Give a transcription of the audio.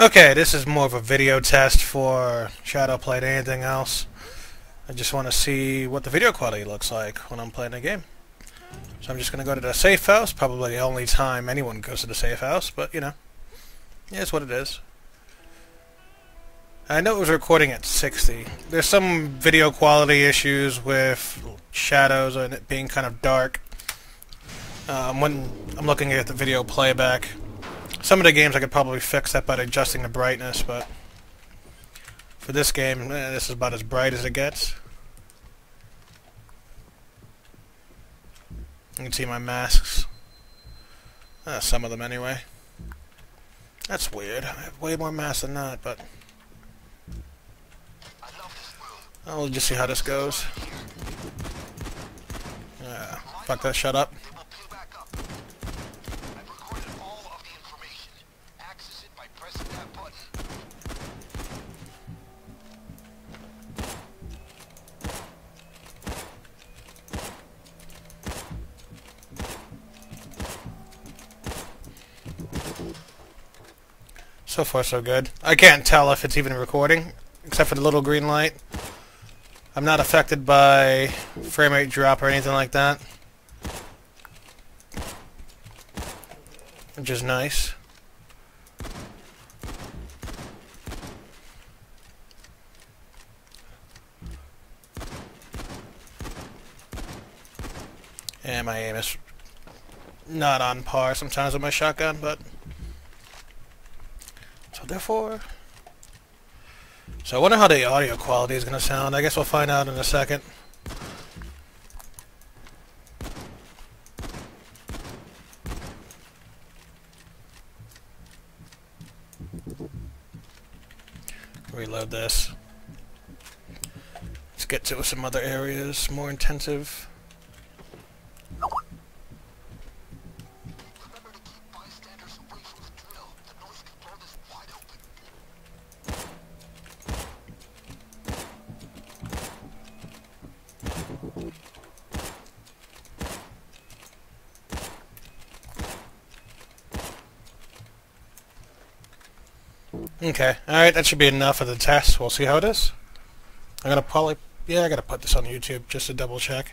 Okay, this is more of a video test for Shadowplay than anything else. I just want to see what the video quality looks like when I'm playing a game. So I'm just going to go to the safe house, probably the only time anyone goes to the safe house, but you know, yeah, it's what it is. I know it was recording at 60. There's some video quality issues with shadows and it being kind of dark. Um, when I'm looking at the video playback, some of the games I could probably fix that by adjusting the brightness, but for this game, eh, this is about as bright as it gets. You can see my masks. Uh, some of them anyway. That's weird. I have way more masks than that, but... I'll just see how this goes. Yeah. Fuck that, shut up. So far so good. I can't tell if it's even recording, except for the little green light. I'm not affected by frame rate drop or anything like that. Which is nice. And my aim is not on par sometimes with my shotgun, but so therefore... So I wonder how the audio quality is going to sound. I guess we'll find out in a second. Reload this. Let's get to some other areas, more intensive. Okay, alright, that should be enough of the test. We'll see how it is. I'm gonna probably... Yeah, I gotta put this on YouTube just to double check.